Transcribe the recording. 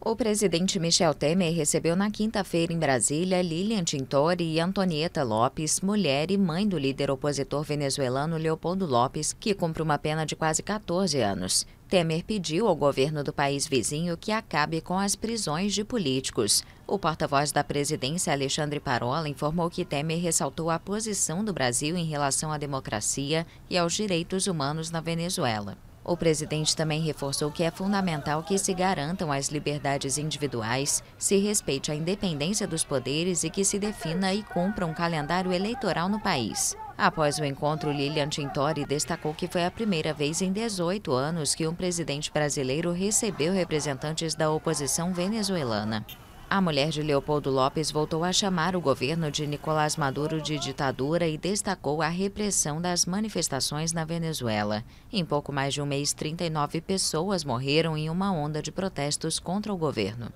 O presidente Michel Temer recebeu na quinta-feira em Brasília Lilian Tintori e Antonieta Lopes, mulher e mãe do líder opositor venezuelano Leopoldo Lopes, que cumpre uma pena de quase 14 anos. Temer pediu ao governo do país vizinho que acabe com as prisões de políticos. O porta-voz da presidência, Alexandre Parola, informou que Temer ressaltou a posição do Brasil em relação à democracia e aos direitos humanos na Venezuela. O presidente também reforçou que é fundamental que se garantam as liberdades individuais, se respeite a independência dos poderes e que se defina e cumpra um calendário eleitoral no país. Após o encontro, Lilian Tintori destacou que foi a primeira vez em 18 anos que um presidente brasileiro recebeu representantes da oposição venezuelana. A mulher de Leopoldo Lopes voltou a chamar o governo de Nicolás Maduro de ditadura e destacou a repressão das manifestações na Venezuela. Em pouco mais de um mês, 39 pessoas morreram em uma onda de protestos contra o governo.